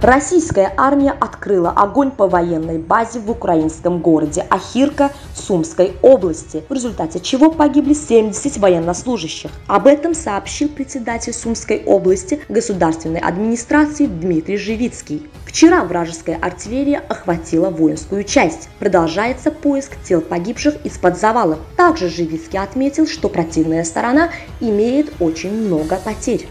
Российская армия открыла огонь по военной базе в украинском городе Ахирка Сумской области, в результате чего погибли 70 военнослужащих. Об этом сообщил председатель Сумской области государственной администрации Дмитрий Живицкий. Вчера вражеская артиллерия охватила воинскую часть. Продолжается поиск тел погибших из-под завалов. Также Живицкий отметил, что противная сторона имеет очень много потерь.